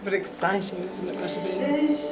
It's a bit exciting, isn't it.